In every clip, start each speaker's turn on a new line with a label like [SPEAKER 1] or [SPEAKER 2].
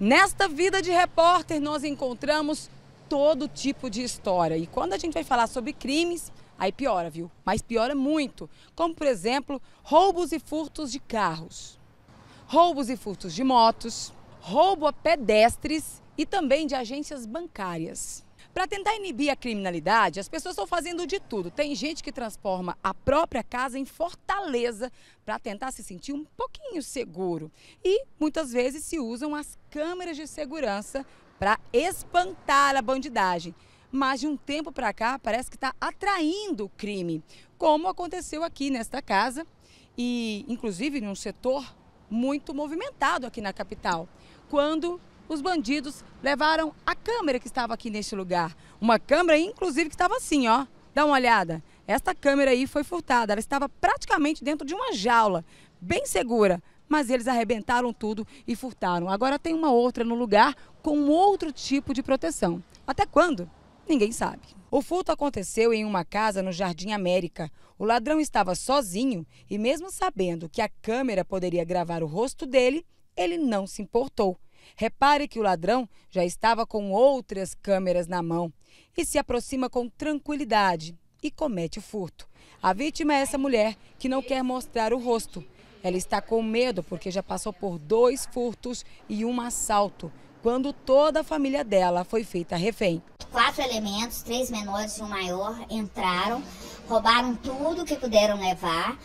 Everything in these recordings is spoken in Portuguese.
[SPEAKER 1] Nesta vida de repórter, nós encontramos todo tipo de história. E quando a gente vai falar sobre crimes, aí piora, viu? Mas piora muito. Como, por exemplo, roubos e furtos de carros, roubos e furtos de motos, roubo a pedestres e também de agências bancárias. Para tentar inibir a criminalidade, as pessoas estão fazendo de tudo. Tem gente que transforma a própria casa em fortaleza para tentar se sentir um pouquinho seguro. E muitas vezes se usam as câmeras de segurança para espantar a bandidagem. Mas de um tempo para cá parece que está atraindo o crime, como aconteceu aqui nesta casa e inclusive num setor muito movimentado aqui na capital, quando os bandidos levaram a câmera que estava aqui neste lugar. Uma câmera, inclusive, que estava assim, ó. Dá uma olhada. Esta câmera aí foi furtada. Ela estava praticamente dentro de uma jaula, bem segura. Mas eles arrebentaram tudo e furtaram. Agora tem uma outra no lugar com outro tipo de proteção. Até quando? Ninguém sabe. O furto aconteceu em uma casa no Jardim América. O ladrão estava sozinho e, mesmo sabendo que a câmera poderia gravar o rosto dele, ele não se importou. Repare que o ladrão já estava com outras câmeras na mão e se aproxima com tranquilidade e comete o furto. A vítima é essa mulher que não quer mostrar o rosto. Ela está com medo porque já passou por dois furtos e um assalto, quando toda a família dela foi feita refém.
[SPEAKER 2] Quatro elementos, três menores e um maior, entraram, roubaram tudo que puderam levar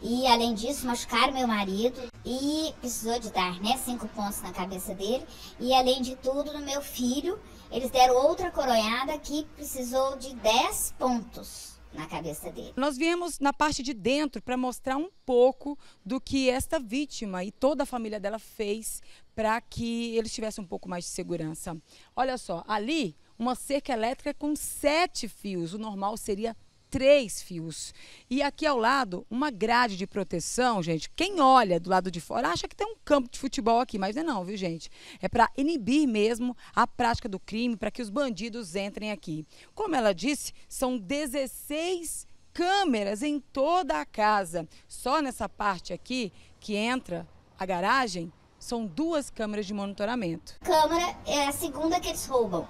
[SPEAKER 2] e, além disso, machucaram meu marido e precisou de dar né, cinco pontos na cabeça dele. E, além de tudo, no meu filho, eles deram outra coronhada que precisou de dez pontos na cabeça dele.
[SPEAKER 1] Nós viemos na parte de dentro para mostrar um pouco do que esta vítima e toda a família dela fez para que eles tivessem um pouco mais de segurança. Olha só, ali uma cerca elétrica com sete fios, o normal seria três fios. E aqui ao lado, uma grade de proteção, gente. Quem olha do lado de fora acha que tem um campo de futebol aqui, mas não é não, viu, gente? É para inibir mesmo a prática do crime, para que os bandidos entrem aqui. Como ela disse, são 16 câmeras em toda a casa. Só nessa parte aqui que entra a garagem, são duas câmeras de monitoramento.
[SPEAKER 2] Câmera é a segunda que eles roubam.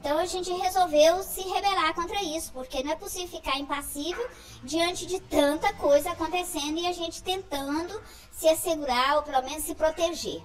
[SPEAKER 2] Então a gente resolveu se rebelar contra isso, porque não é possível ficar impassível diante de tanta coisa acontecendo e a gente tentando se assegurar ou pelo menos se proteger.